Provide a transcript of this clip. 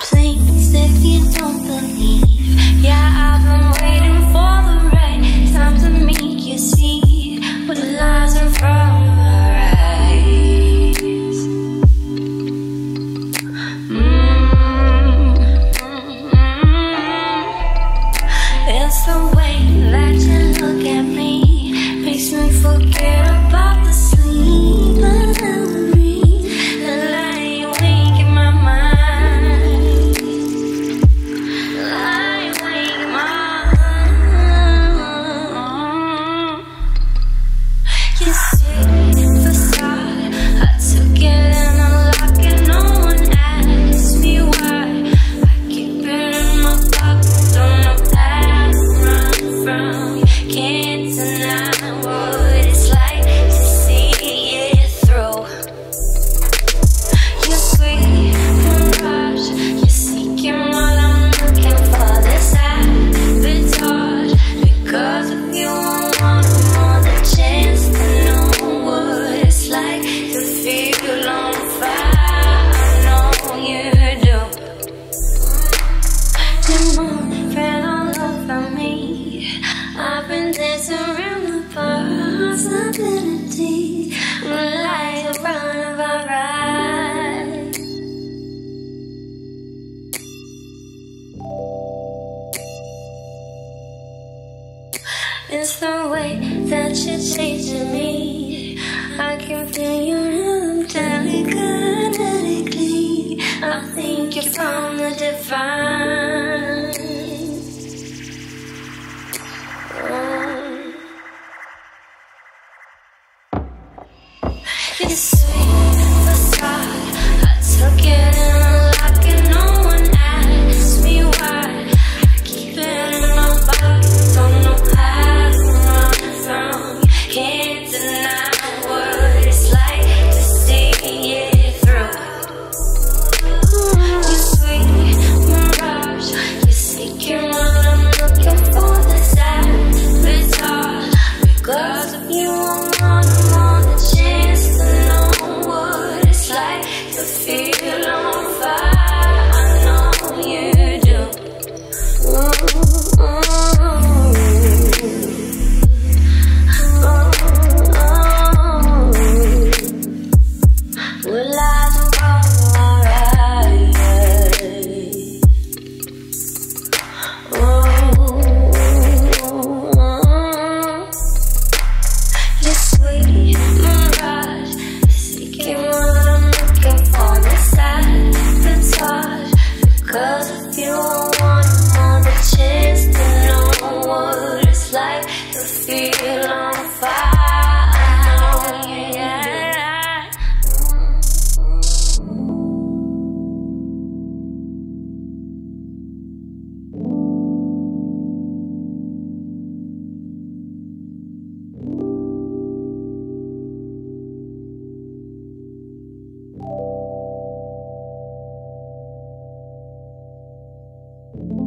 Please, if you don't believe It's the way that you're changing me. I can feel your love delicately. I think you're from the divine. Oh. It's sweet, facade. I took it. feel on fire. Yeah. Mm-hmm.